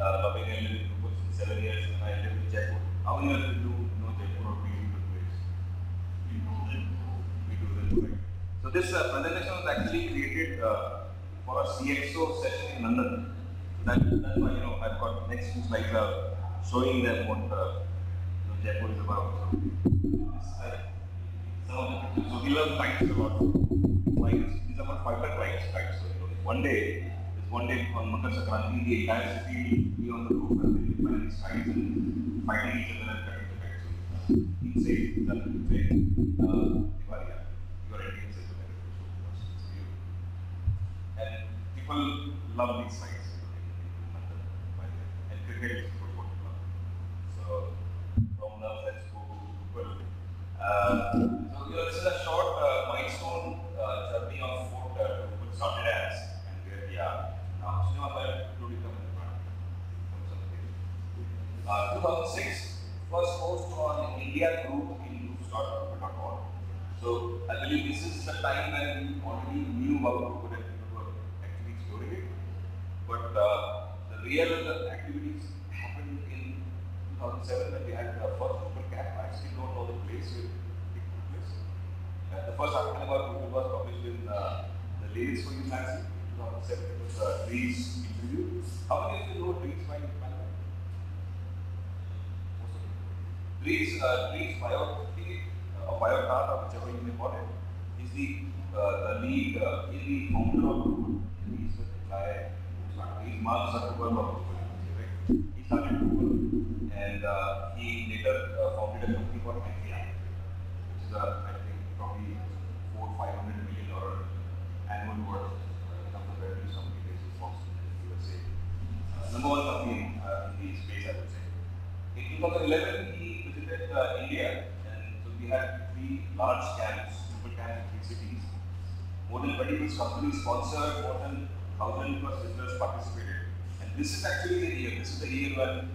'97. Uh, loving and living in Jaipur since seven years, and I live in Jaipur. How many of you know Jaipur or to the place? We do the right. So this uh, presentation was actually created uh, for a CXO session in London. That, that's why you know I've got next few slides uh, showing them what uh, you know, Jaipur is about. So this is like some of the pictures. So love kites a lot. These are about fighter. Kites. So you know, one day, one day on Makar Sankranti, the entire city will be on the roof and they will fly these and fighting each other and cutting the kites. So, insane. That's insane. Uh, Diwali. You are Indians, so it's beautiful. And people love these sites. And cricket is football club. So from love let's go to football. Uh, so you know, this is a short uh, milestone uh, journey of what uh, started as and where we are now. So now I'm going to come in front. Uh, 2006, first post on India group in groups.com. So I believe this is the time when we already knew about Google and people were actually exploring it. But uh, the real activities happened in 2007 when we had the first Drupal Cap. I still don't know the place where it took place. Uh, the first article about Google was published in uh, the Ladies for magazine in 2007. It was uh, Dries interview. How many of you know Dries by by the way? Most of you. Dries, uh, Dries Buytaert, uh, or biodata, whichever you may call it, is the, uh, the lead, uh, is the founder of Drupal. He's the guy he's Mark Zuckerberg of Drupal. Right? He started Drupal and uh, he later uh, founded a company called Acquia, which is, uh, I think, probably four, five hundred million dollar annual worth uh, in terms of revenue, Fox in the USA. Uh, number one company uh, in the space, I would say. In 2011, he visited uh, India, and so we had three large camps, super camps in three cities. More than 26 companies sponsored, more than 1,000 plus visitors participated. And this is actually the year, this is the year when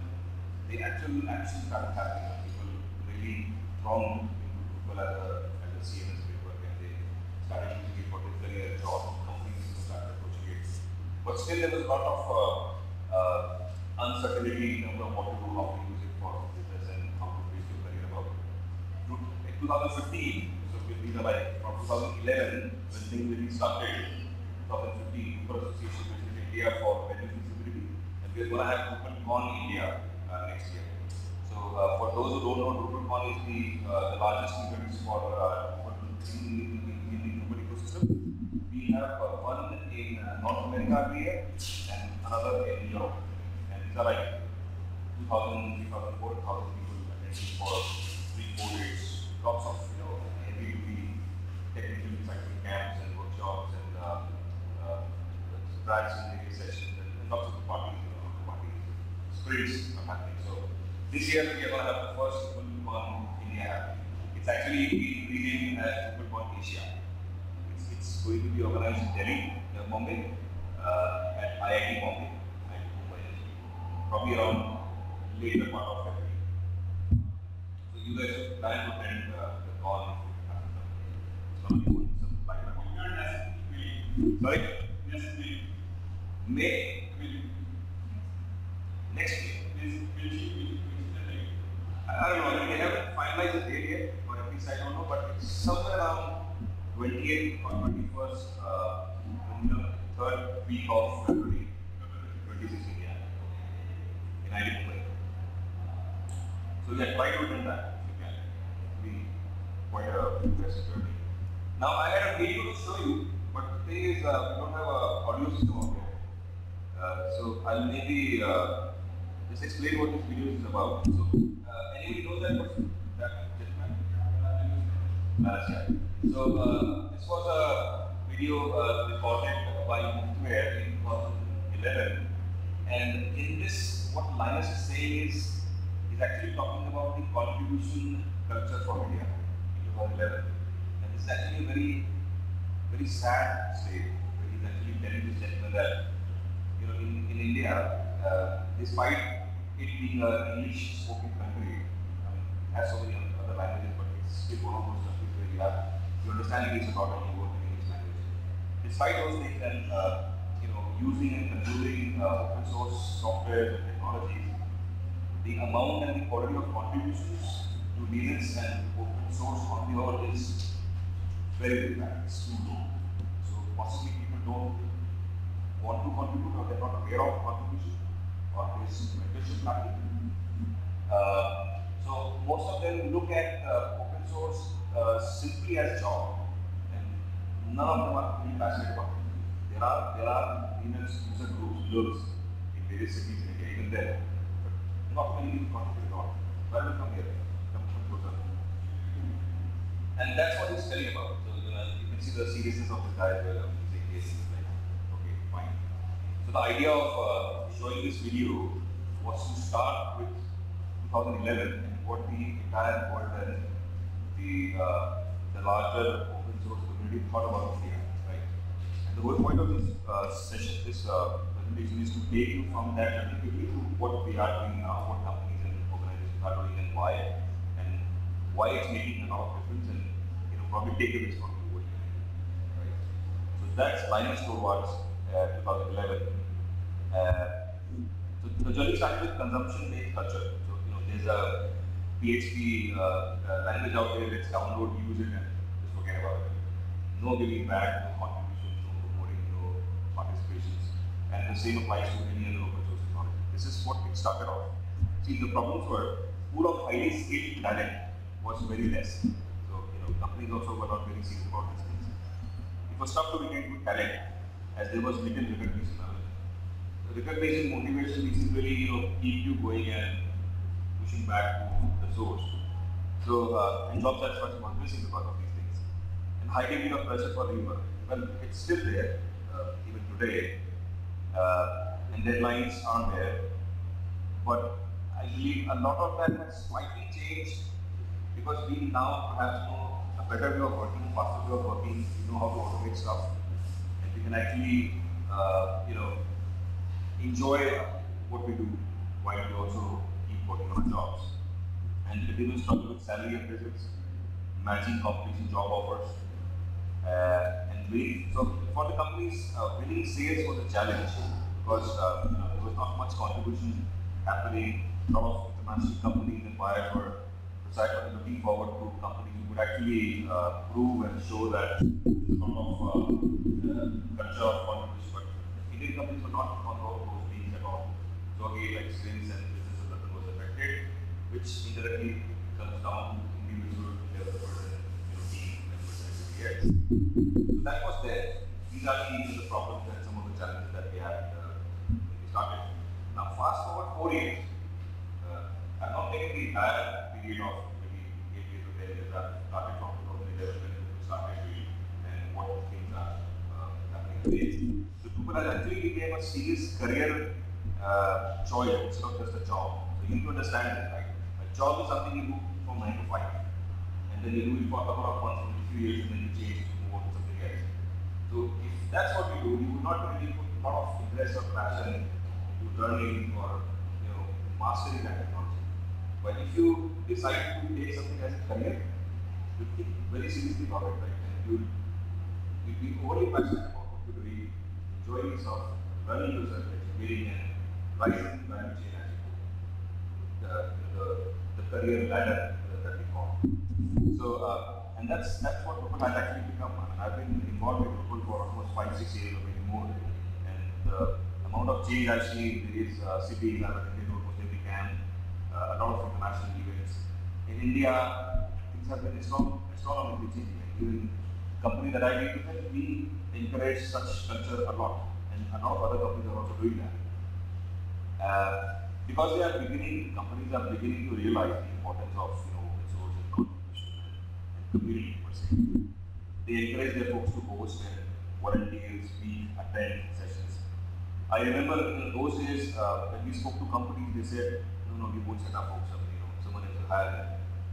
the actual action started happening. People really thronged into Drupal as a, as a CMS framework, and they started using it for their career, job, companies started approaching it. But still, there was a lot of uh, uh, uncertainty in terms of what to do, how to use it for business, and how to base your career about. In 2015, so these are like from 2011, when things really started, 2015, Drupal Association visited India for venue feasibility, and we are going to have DrupalCon India uh, next year. So, uh, for those who don't know, DrupalCon is the, uh, the largest event for uh, in, in, in the Drupal ecosystem. We have uh, one in uh, North America every year and another in Europe. And these are like 2,000, 3,000, 4,000 people attending for three, four days. Lots of, you know, heavy duty technical cycling camps and workshops and uh, uh, tracks and various sessions and lots of parties, you know, parties, sprints are happening. So this year we are going to have the first DrupalCon India. It's actually being renamed as DrupalCon Asia. It's, it's going to be organized in Delhi, uh, Bombay, uh, at IIT Bombay, IIT Mumbai, probably around later part of you guys should plan to attend uh, the call if to be. Some Sorry? Yes, we May next be I don't know. They haven't finalized the date yet, or at least I don't know, but it's somewhere around 28th or 21st, uh, in the third week of February, 2016, yeah. In ID So yeah, try to attend that if you can. It'll be Now I had a video to show you, but the thing is, uh, we don't have a audio system here. Uh, so I'll maybe uh, just explain what this video is about. So uh, anybody knows that person? That gentleman? So uh, this was a video uh, recorded by Mutware in 2011. And in this, what Linus is saying is, he's actually talking about the contribution culture for India in 2011. And is actually a very, very sad state where he's actually telling this gentleman that, you know, in, in India, uh, despite it being an English spoken country, I mean, it has so many other languages, but it's still one of those countries where you have, you understand English a lot and you work in English language. Despite those things and, uh, you know, using and consuming uh, open source software and technologies, the amount and the quality of contributions to Linux and open source on the whole is very, bad. It's too low. So possibly people don't want to contribute or they're not aware of contribution or some mentorship lacking. Uh, so most of them look at uh, open source uh, simply as job, and none of them are really passionate about it. There are there are Linux user groups, groups in various cities in India, even there, but not many contribute at all. Why will come here? And that's what he's telling about. So you, know, you can see the seriousness of this guy okay, fine. So the idea of uh, showing this video was to start with 2011 and what the entire world and the uh, the larger open source community thought about India, right? And the whole point of this uh, session, this uh, presentation, is to take you from that journey quickly to what we are doing now, what companies and organizations are doing, and why, and why it's making a lot of difference, probably take you're doing, right? So that's Linus Torvalds, uh, 2011. Uh, so the journey started with consumption-based culture. So you know, there's a PHP uh, uh, language out there. Let's download, use it, and just forget about it. No giving back, no contributions, no promoting, no participations, and the same applies to any other open source technology. This is what it started off. See, the problems were pool of highly skilled talent was very less. So know, companies also were not very serious about these things. It was tough to retain good talent as there was little recognition. The recognition, motivation, things really you know keep you going and pushing back to the source. So uh, and job satisfaction was missing because of these things. And high degree of pressure for labor. Well, it's still there uh, even today, uh, and deadlines aren't there. But I believe a lot of that has slightly changed because we now perhaps know better way of working, faster way of working. you know how to automate stuff, and we can actually, uh, you know, enjoy what we do while we also keep working on our jobs. And we didn't struggle with salary appraisals, matching competition job offers, uh, and winning. So for the companies, uh, winning sales was a challenge because uh, you know, there was not much contribution happening. A lot of international companies and buyers were decided looking forward to a company who would actually uh, prove and show that sort of uh, uh, culture of contribution. But Indian companies were not on those things at all. So again, like sales and business development was affected, which indirectly comes down to individual developers and you know, team members and else. So that was there. These are the, the problems and some of the challenges that we had uh, started. Now fast forward four years. I'm not taking the entire period of maybe eight years or ten years. I've started from 2011 when we started really and what things are uh, happening today. So Drupal actually became a serious career uh, choice instead of just a job. So you need to understand this, right? A job is something you do from nine to five, and then you do it for a couple of months, maybe a few years, and then you change to move on to something else. So if that's what you do, you would not really put a lot of interest or passion into learning or you know mastering that. But if you decide to take something as a career, you think very seriously about it, right? And you you'll be overly passionate about what you're doing, enjoying yourself, learning yourself, educating and rising the value chain as you go. The, the, career ladder that we call. So, uh, and that's that's what Drupal has actually become. I've been involved with Drupal for almost five, six years or maybe more. And the amount of change I've seen in various uh, cities, I've almost every camp, uh, a lot of international events. In India, things have been astronomically changing. Even company that I deal with, we encourage such culture a lot. And a lot of other companies are also doing that. Uh, because they are beginning, companies are beginning to realize the importance of you know open source and contribution and community per se. They encourage their folks to host and volunteer, speak, attend sessions. I remember in those days uh, when we spoke to companies, they said, no, no, we won't set up folks up, you know, someone else will hire them.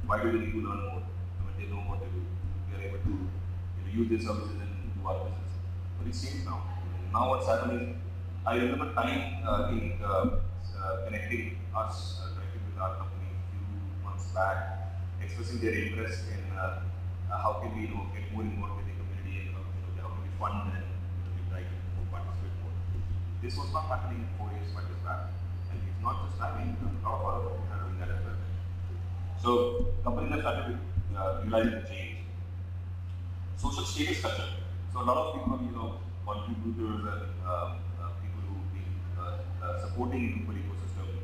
Why do we need to learn more? I mean, they know what they do. We are able to you know, use their services and do our business. But it's changed now. Now what's happening, I remember time uh, in, uh, uh, connecting us, uh, connecting with our company a few months back, expressing their interest in uh, uh, how can we you know, get more involved with the community and you know, how can we fund and you know, we try to participate more. This was not happening four years, five years back. Not just of companies are doing that as well. So companies have started to uh, realize the change. Social status culture. So a lot of people, you know, contributors and um, uh, people who've been uh, uh, supporting the ecosystem,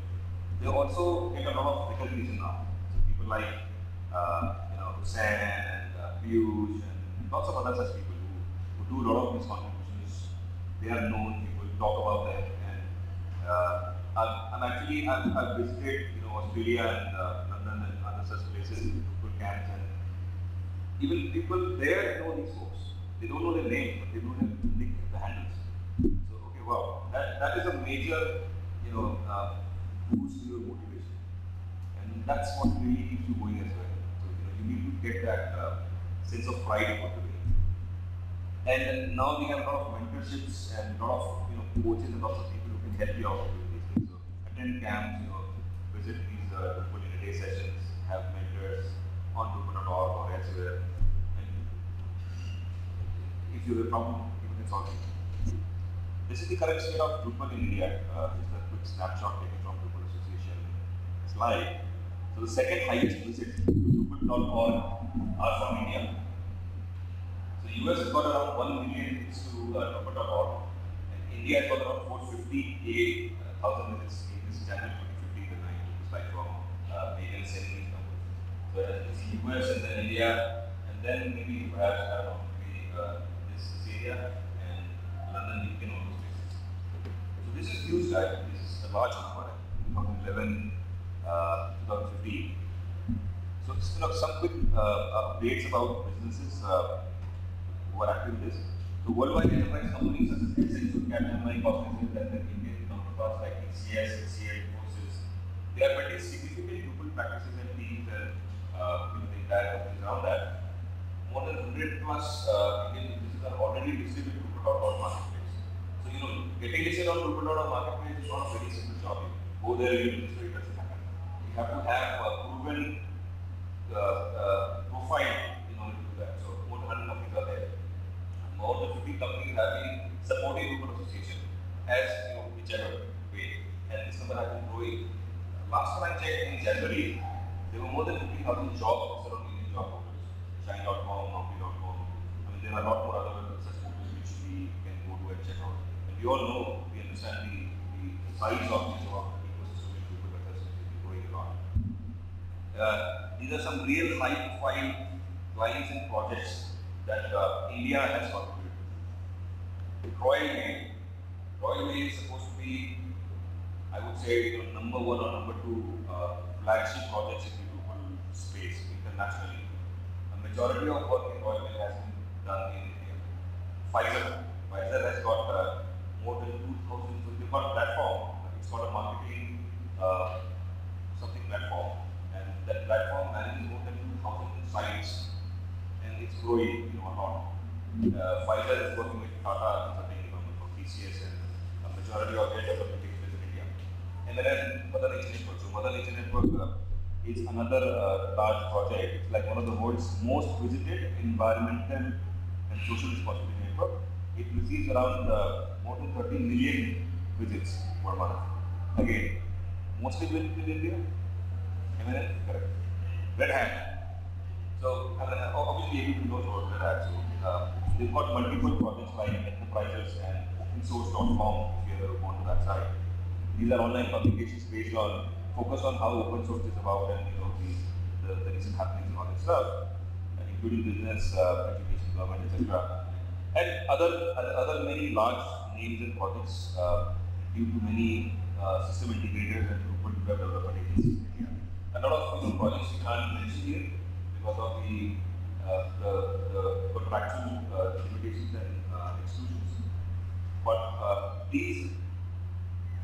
they also get a lot of recognition now. So people like, uh, you know, Hussein and uh, Piyush and lots of other such people who, who do a lot of these contributions. They are known, people talk about them. And uh, I've, I'm actually, I've, I've visited, you know, Australia and uh, London and other such places, people camps and even people there know these folks. They don't know their name, but they know their nick, the handles. So, okay, wow, that, that is a major, you know, uh, boost to your motivation. And that's what really keeps you going as well. So, you know, you need to get that uh, sense of pride about the way. And now we have a lot of mentorships and a lot of, you know, coaches and lots of people who can help you out with these things. So, attend camps, you know, visit these uh, day sessions, have mentors on Drupal.org or elsewhere. And if you have a problem, you can solve it. This is the current state of Drupal in India. Uh, this a quick snapshot taken from Drupal Association slide. So the second highest visits to Drupal.org are from India. So US has got around 1 million visits to uh, Drupal.org and India has got around 458,000 visits in this January 2015 when I took this slide from uh, Megan Sanicki these numbers. So uh, it's US and then India and then maybe perhaps I don't know, maybe uh, this, area and London, and all those places. So this is huge, right? This is a large number, 2011, uh, 2015. So just you know, some quick uh, updates about businesses uh, who are active in this. So worldwide enterprise companies such as Accenture, Capgemini, Cognizant, and their Indian counterparts like TCS, HCL, Infosys, they are building significant Drupal practices and teams and uh, you know, the entire companies around that. More than 100 plus uh, Indian businesses are already listed in Drupal.org marketplace. So you know, getting listed on Drupal.org marketplace is not a very simple job. You go there, you register, it doesn't happen. You have to have a proven uh, uh, profile in order to do that. So more than 100 companies are there. More than 50 companies have been supporting Drupal Association as January, there were more than 50,000 jobs majority of work in Royal Mail has been done in India. Pfizer. Pfizer has got uh, more than 2,000, so. It's got a marketing uh, something platform, and that platform manages more than 2,000 sites, and it's growing, you know, a lot. Uh, Pfizer is working with Tata Consulting Firm for TCS, and a majority of their development place in India. And then Mother Nature Network. So Mother Nature Network uh, is another uh, large project. It's like one of the world's most visited environmental and social responsibility network. It receives around uh, more than 13 million visits per month. Again, mostly visited in India. Am? Correct. Red Hat. So, obviously everybody knows about Red Hat. So, uh, they've got multiple projects like enterprises and opensource.com if you ever gone to that site. These are online publications based on, focus on how open source is about and, you know, the, the, the recent happenings and all that stuff, uh, including business, uh, education, government, etc. And other, other many large names and projects uh, due to many uh, system integrators and Drupal web development agencies in India. A lot of you know, projects we can't mention here because of the uh, the, the contractual uh, limitations and uh, exclusions. But uh, these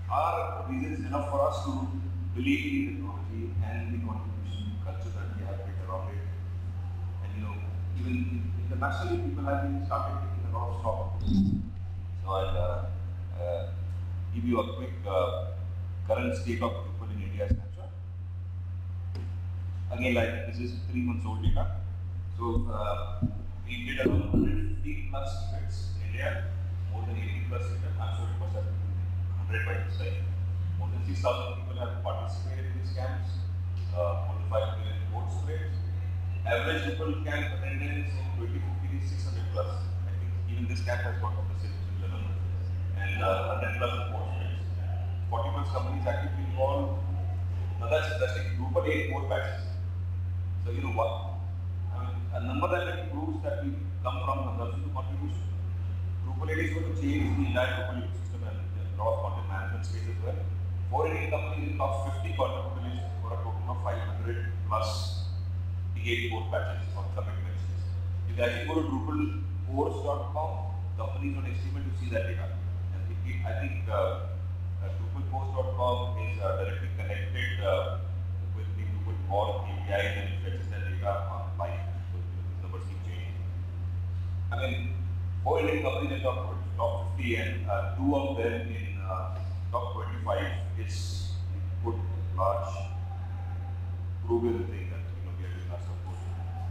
are reasons enough for us to believe in technology and the contribution culture that we have built around it. And you know, even internationally, people have been started taking a lot of stock. So I'll uh, uh, give you a quick uh, current state of people in India snapshot. Again, like this is three months old data. So uh, we did around 150 plus events in India, more than 80 plus events. I'm sure it must have been 100 by this time. More than 6,000 people have participated in these camps. Uh, more than 5 million votes played. Average people camp attendance in 2050 is 600 plus. I think even this camp has got the same similar number. And uh, 100 plus reports played. 40 plus companies actively involved. Now that's interesting. Drupal 8 core patches. So you know what? I mean, a number that proves that we come from consumption to contribution. Drupal 8 is going to change the entire Drupal ecosystem and a lot of content management space as well. Four Indian companies in top 50 contributors for a total of 500 plus D8 core patches on commitments. If you actually go to DrupalCores.com, companies would estimate to see that data. And I think uh, uh, DrupalCores.com is uh, directly connected uh, with the Drupal core API and it fetches that data on live. So keep changing. I mean, four Indian companies top, top 50 and uh, two of them in uh, top 25 is a good, large, proven thing that you know, we are doing our support.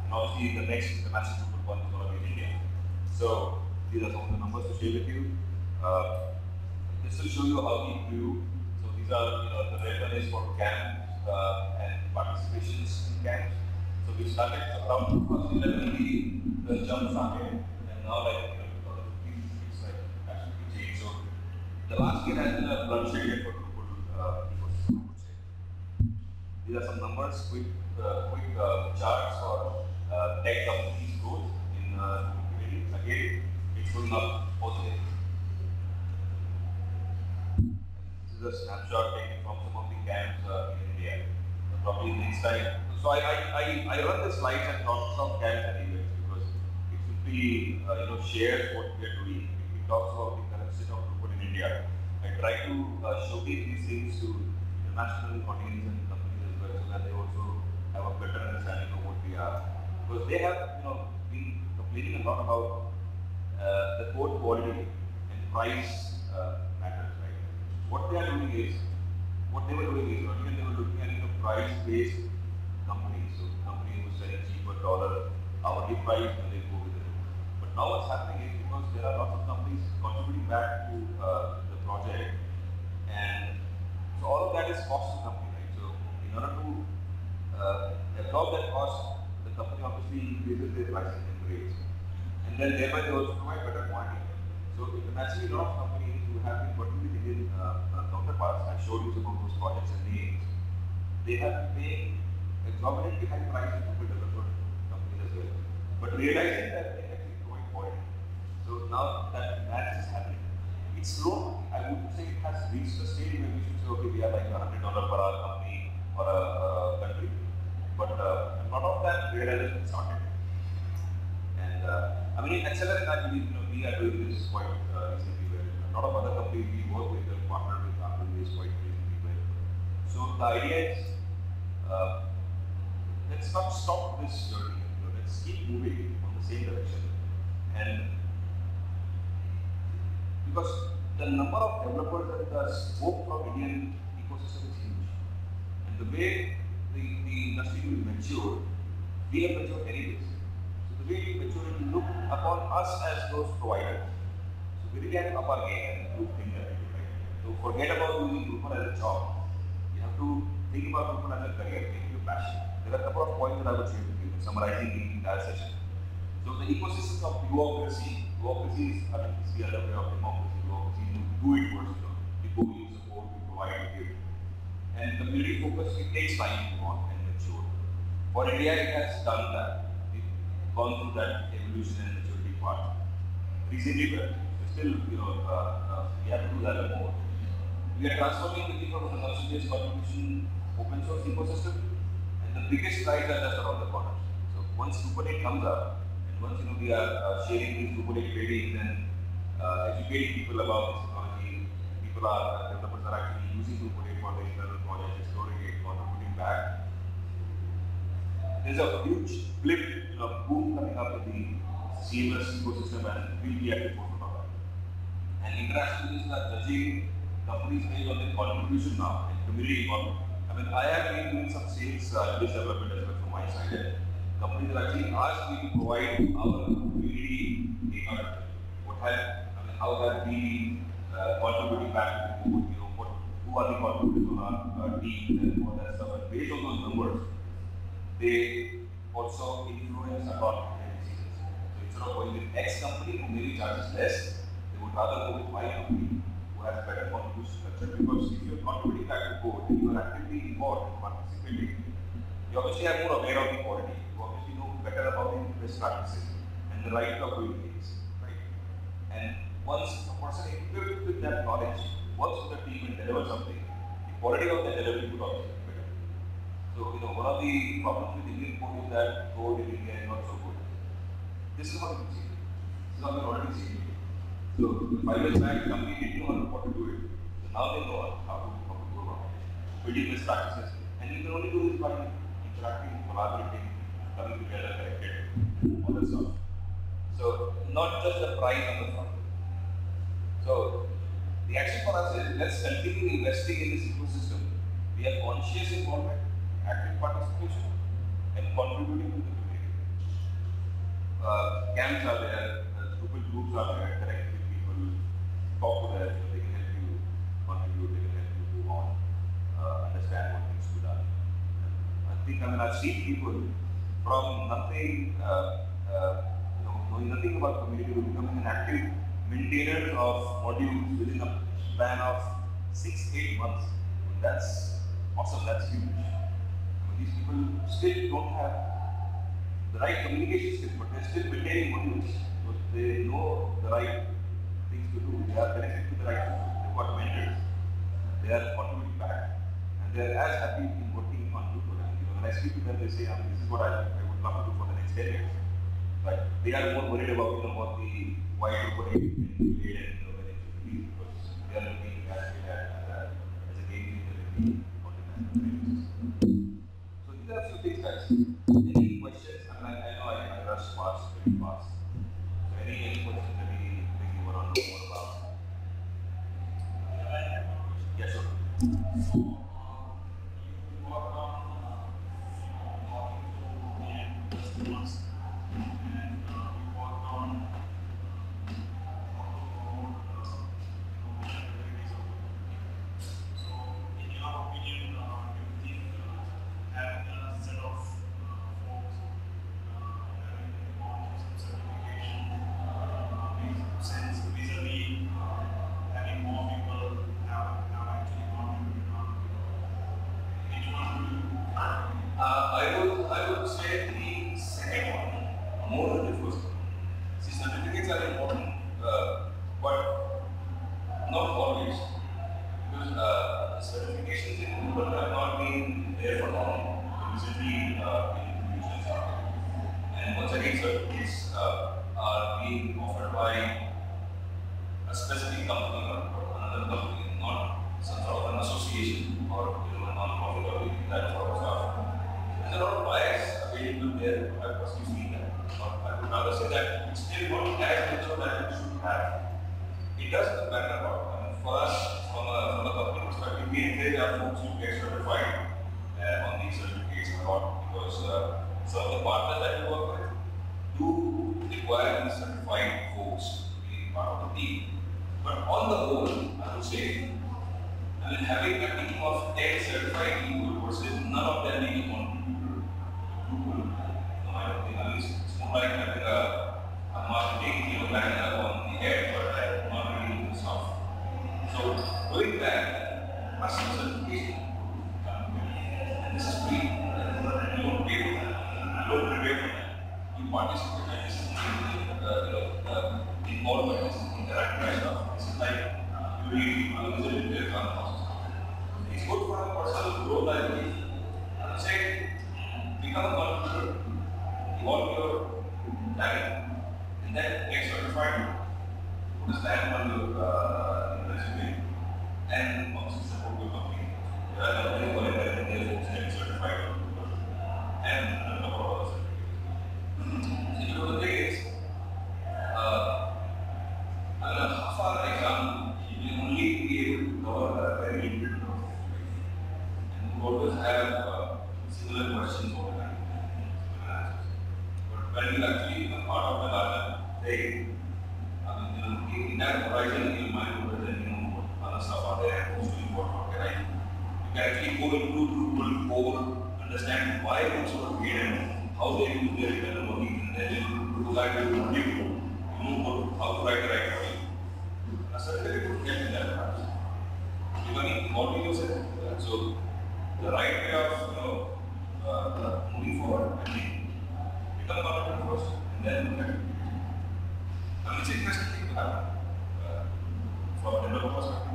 And obviously the next, massive Drupal one is going to be in India. So these are some of the numbers to share with you. Uh, this will show you how we grew. So these are, you know, the is for camps uh, and participations in camps. So we started around 2011, we the jump started, and now like, you know, 2015, it's like absolutely changed. So the last year has been a bloodshed year for Drupal uh, say. These are some numbers, quick, uh, quick uh, charts for uh, tech companies growth in uh. Again, it's going up positive. This is a snapshot taken from some of the camps uh, in India. Uh, probably next time. So I, I, I, I run the slides and talk some camps and events because it simply uh, you know shares what we are doing. It talks about the current state of Drupal in India. I try to uh, showcase these things to international audience and companies as well so that they also have a better understanding of what we are. Because they have you know been complaining a lot about uh, the code quality and price uh, matters, right? What they are doing is, what they were doing is, earlier they were looking at know, price-based companies, so companies who sell cheaper dollar, hourly price, and they go with it. But now what's happening is there are lots of companies contributing back to uh, the project, and so all of that is cost to the company, right? So in order to uh, absorb that cost, the company obviously increases their pricing and rates, and then thereby they also provide better quantity. So internationally, a lot of companies who have been working with Indian uh, counterparts, I showed you some of those projects and names, they have been paying exorbitantly high prices to build developer companies as well. But realizing that they actually provide quality. So now that match is happening. It's slow. I would say it has reached a stage where we should say, okay, we are like a hundred dollar per hour company or a, a country. But uh, of that realization started. And uh, I mean, Axelerant, I believe you know, we are doing this quite uh, recently. A lot of other companies we work with and partner with are doing this quite recently well. So the idea is, uh, let's not stop this journey. You know, let's keep moving on the same direction. And because the number of developers and the scope of Indian ecosystem is huge. And the way the, the industry will mature, we have matured anyways. So the way we mature, will look upon us as those providers. So we really have to up our game and we do, right? So forget about using Drupal as a job. You have to think about Drupal as a career, it a passion. There are a couple of points that I would share with you, summarizing the entire session. So the ecosystem of bureaucracy, bureaucracy is, I mean, it's the other way of democracy, bureaucracy, you do it first, you you support, we provide, give. And community focus, it takes time to on and mature. For India, it has done that. We've gone through that evolution and maturity part. Recently, but still, you know, uh, uh, we have to do that more. We are transforming the people from consumption-based contribution open source ecosystem, and the biggest strides are just around the corner. So once Super 8 comes up, once you know we are uh, sharing these 8 tradings and uh, educating people about this technology, people are, uh, developers are actually using 8 for their internal projects, exploring it, back. There's a huge blip, you know, boom coming up in the CMS ecosystem and we'll be at the forefront of that. And international are judging companies based on their contribution now and community involvement. I mean, I have been doing some sales uh, development as well from my side. And companies have actually asked me to provide our community data. What have, I mean, how have we uh, contributing back to the you know, what, who are the contributors on our uh, team and all that based on those numbers, they also influence a lot their decisions. So instead of going with X company who maybe charges less, they would rather go with Y company who has better contribution culture because if you're contributing back to code and you are actively involved, in participating, you obviously are more aware of the quality. You better about the best practices and the right of doing things, right? And once a person equipped with that knowledge works with the team and delivers something, the quality of the delivery would also be better. So, you know, one of the problems with Indian code is that code in India is not so good. This is what we see. This is what we're already seeing. So, five years back, company didn't know how to do it. So now they know how to, how to it. Building best practices. And you can only do this by interacting, collaborating, coming together, connected, that stuff. So, not just the price on the front. So, the action for us is let's continue investing in this ecosystem. We have conscious involvement, active participation, and contributing to the community. Uh, camps are there, uh, groups are there, connect with people, talk to them, they can help you contribute, they can help you move on, uh, understand what needs to be done. I think I mean I've seen people from nothing, uh, uh, you know, knowing nothing about community to becoming an active maintainer of modules within a span of six, eight months. That's awesome. That's huge. These people still don't have the right communication skills, but they're still maintaining modules. So they know the right things to do. They are connected to the right people. They've got mentors. They are contributing back. And they are as happy in working on you know, when I speak to them, they say, I mean, this is what I, I would love to do for the next 10 years. But they are more worried about, you know, what the being played and, you know, when it because they are looking at it as a game changer About. For us, from a, from company perspective, we encourage our folks to get certified uh, on these certificates a because some of the partners that we work with do require these certified folks to be part of the team. But on the whole, I would say, I having a team of 10 certified people versus none of them being a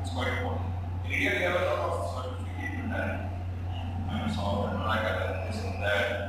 it's quite important. In India, we have a lot of certificate and solve and like this and that.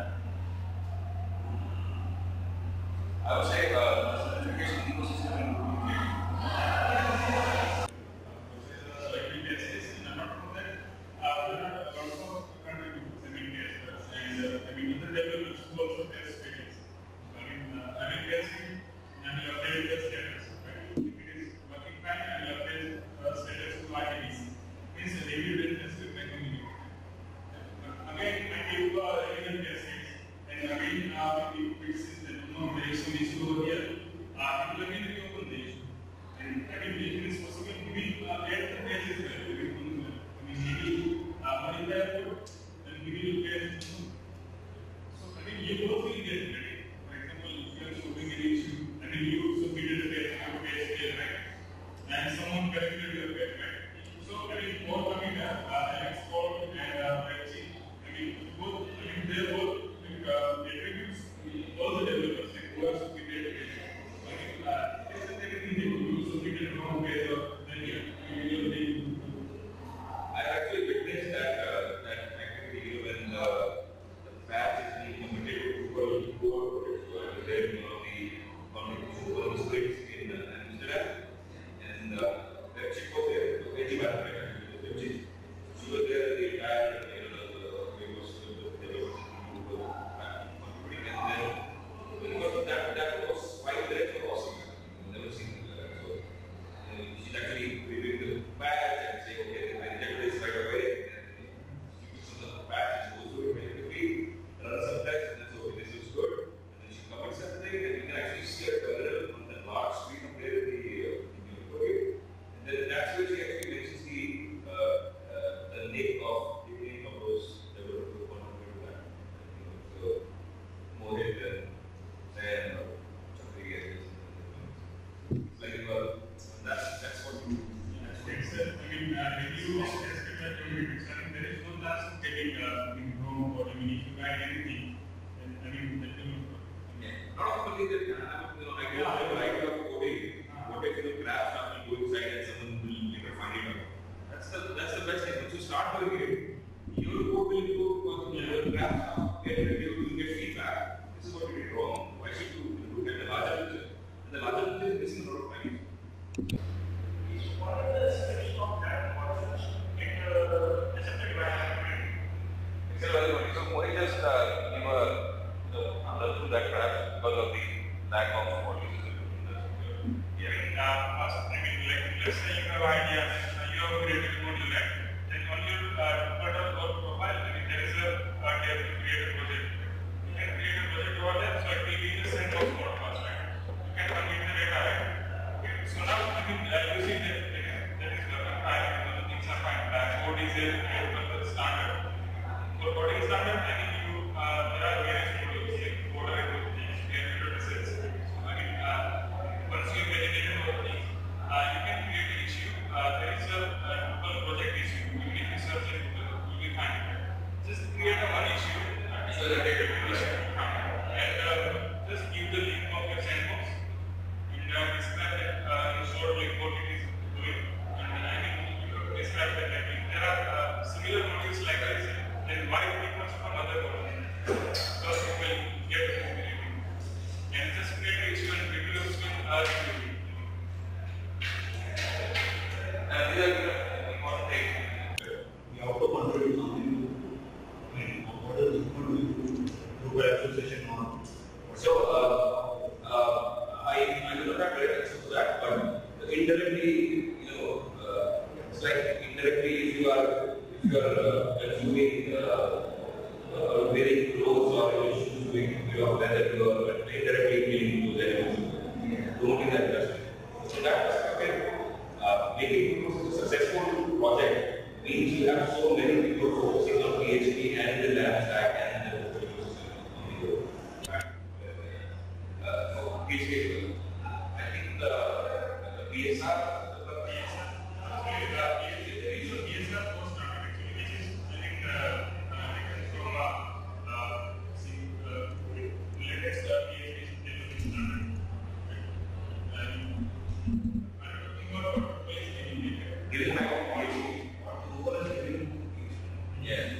Yes.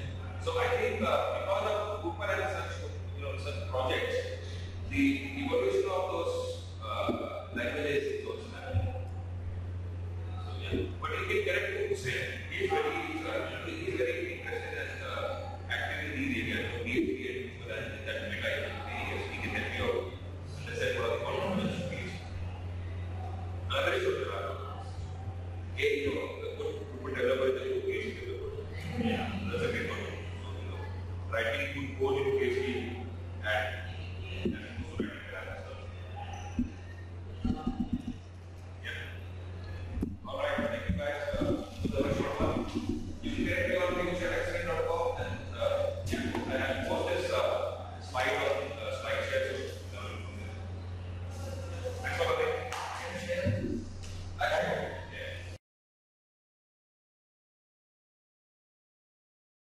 So I think uh,